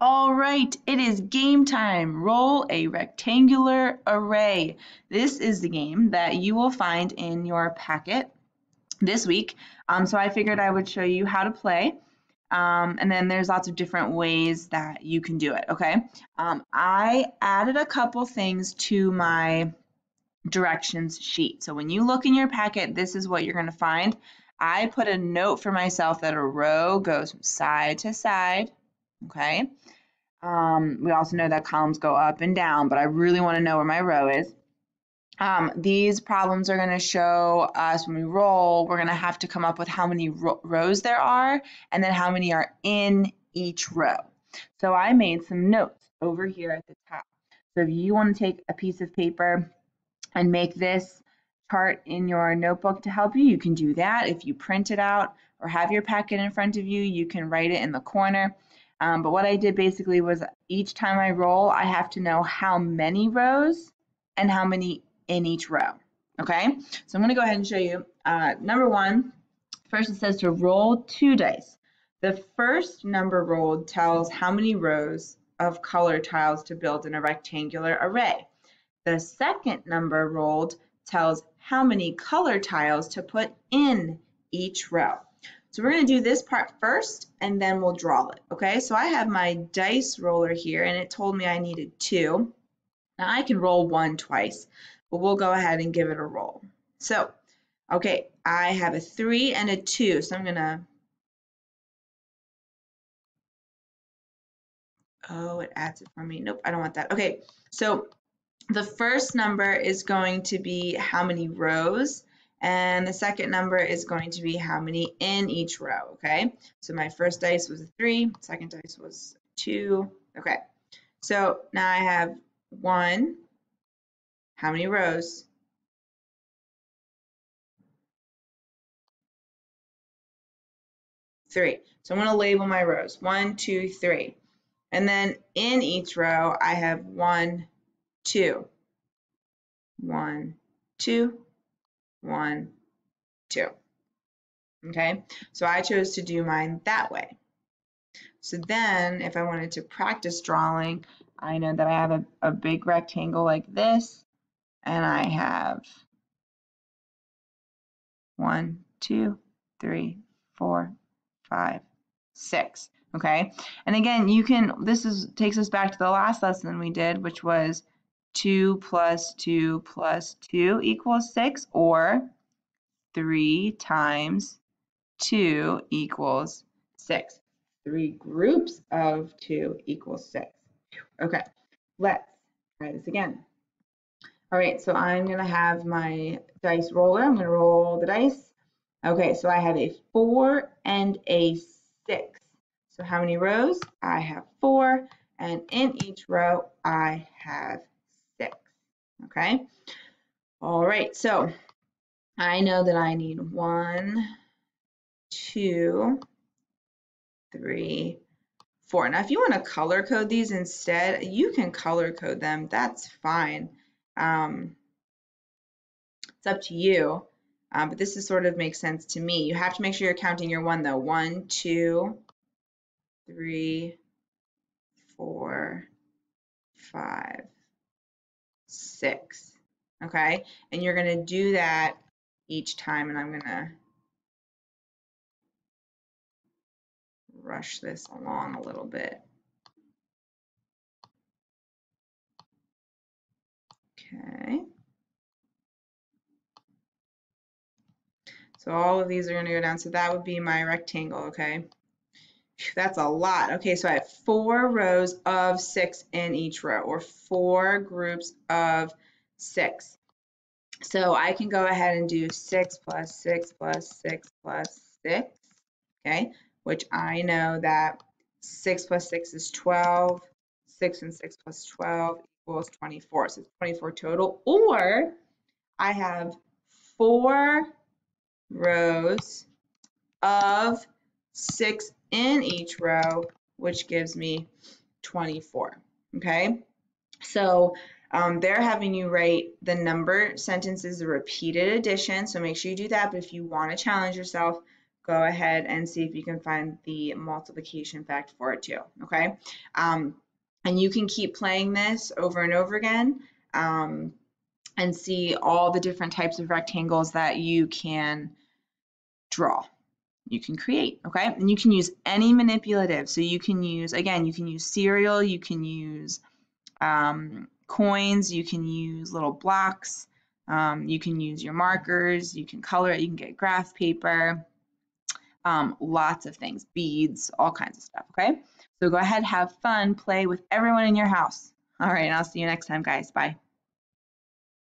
All right, it is game time. Roll a rectangular array. This is the game that you will find in your packet this week. Um, so I figured I would show you how to play. Um, and then there's lots of different ways that you can do it, okay? Um, I added a couple things to my directions sheet. So when you look in your packet, this is what you're going to find. I put a note for myself that a row goes from side to side, okay? Um, we also know that columns go up and down, but I really want to know where my row is. Um, these problems are going to show us when we roll, we're going to have to come up with how many ro rows there are and then how many are in each row. So I made some notes over here at the top. So if you want to take a piece of paper and make this chart in your notebook to help you, you can do that. If you print it out or have your packet in front of you, you can write it in the corner. Um, but what I did basically was each time I roll, I have to know how many rows and how many in each row. Okay, so I'm going to go ahead and show you. Uh, number one, first it says to roll two dice. The first number rolled tells how many rows of color tiles to build in a rectangular array. The second number rolled tells how many color tiles to put in each row. So we're going to do this part first and then we'll draw it. Okay, so I have my dice roller here and it told me I needed two. Now I can roll one twice, but we'll go ahead and give it a roll. So, okay, I have a three and a two, so I'm going to Oh, it adds it for me. Nope, I don't want that. Okay, so the first number is going to be how many rows and the second number is going to be how many in each row, okay? So my first dice was a three, second dice was two, okay. So now I have one, how many rows? Three. So I'm gonna label my rows, one, two, three. And then in each row, I have one, two, one, two, one, two. Okay, so I chose to do mine that way. So then if I wanted to practice drawing, I know that I have a, a big rectangle like this, and I have one, two, three, four, five, six. Okay, and again, you can, this is takes us back to the last lesson we did, which was 2 plus 2 plus 2 equals 6, or 3 times 2 equals 6. Three groups of 2 equals 6. Okay, let's try this again. All right, so I'm going to have my dice roller. I'm going to roll the dice. Okay, so I have a 4 and a 6. So how many rows? I have 4, and in each row I have okay? All right, so I know that I need one, two, three, four. Now, if you want to color code these instead, you can color code them. That's fine. Um, it's up to you. Um, but this is sort of makes sense to me. You have to make sure you're counting your one though. One, two, three, four, five, six. Okay, and you're to do that each time, and I'm to rush this along a little bit. Okay. So all of these are going to go down. So that would be my rectangle, okay? That's a lot. Okay, so I have four rows of six in each row, or four groups of six. So I can go ahead and do six plus six plus six plus six, okay, which I know that six plus six is 12, six and six plus 12 equals 24, so it's 24 total, or I have four rows of six in each row, which gives me 24. Okay, so um, they're having you write the number sentences, the repeated addition, so make sure you do that. But if you want to challenge yourself, go ahead and see if you can find the multiplication fact for it too, okay? Um, and you can keep playing this over and over again um, and see all the different types of rectangles that you can draw you can create, okay? And you can use any manipulative. So you can use, again, you can use cereal, you can use um, coins, you can use little blocks, um, you can use your markers, you can color it, you can get graph paper, um, lots of things, beads, all kinds of stuff, okay? So go ahead, have fun, play with everyone in your house. All right, and I'll see you next time, guys. Bye.